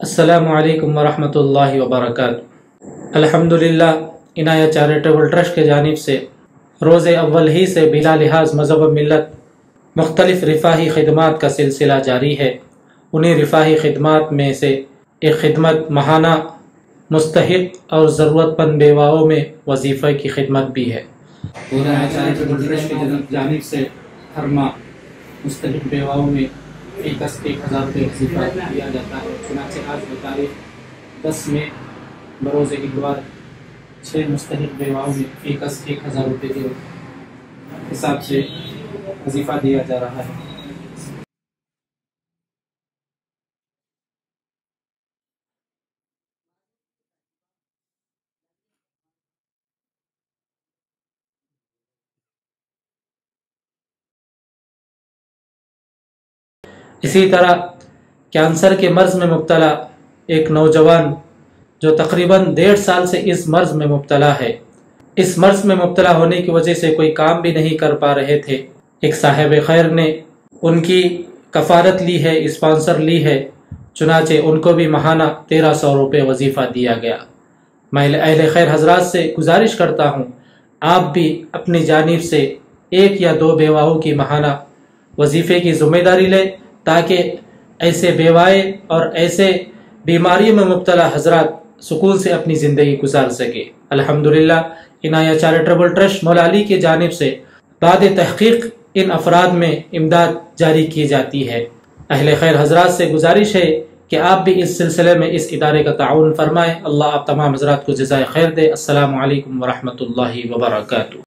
असलकम वरहमल वबरक अलहमदिल्ला इनाया चैरिटेबल ट्रस्ट के जानिब से रोज़ अव्वल ही से बिला लिहाज मज़हब मिलत मुख्तलिफ़ रिफ़ाही खदमात का सिलसिला जारी है उन्हीं रिफ़ाही खदमात में से एक खदमत महाना मुस्तक और ज़रूरतमंद बेवाओं में वजीफ़े की खिदमत भी है चैरिटेबल ट्रस्ट की जानिब से हर माह मुस्तक बेवाओं में एक दस एक हज़ार रुपये वजीफ़ा दिया जाता है। चुनाचे आज बतारीख दस में बरोज़ इतवार छः मुस्तक बेवाओं में एक दस एक हज़ार रुपये के हिसाब से वजीफ़ा दिया जा रहा है। इसी तरह कैंसर के मर्ज़ में मुबतला एक नौजवान जो तकरीबन डेढ़ साल से इस मर्ज़ में मुबतला है। इस मर्ज़ में मुबतला होने की वजह से कोई काम भी नहीं कर पा रहे थे। एक साहेब खैर ने उनकी कफारत ली है, स्पॉन्सर ली है, चुनाचे उनको भी महाना तेरह सौ रुपये वजीफ़ा दिया गया। मैं अहल खैर हजरात से गुजारिश करता हूँ, आप भी अपनी जानब से एक या दो बेवाओं की महाना वजीफ़े की ज़िम्मेदारी लें ताकि ऐसे बेवाए और ऐसे बीमारियों में मुबतला हज़रत सुकून से अपनी ज़िंदगी गुजार सके। अल्हम्दुलिल्लाह इनाया चैरिटेबल ट्रस्ट मौलाली की जानब से बाद तहकीक इन अफराद में इमदाद जारी की जाती है। अहल खैर हजरात से गुजारिश है कि आप भी इस सिलसिले में इस इदारे का ताउन फरमाएँ। अल्लाह आप तमाम हजरात को जजाय खैर दे। असल वरहमल वर्का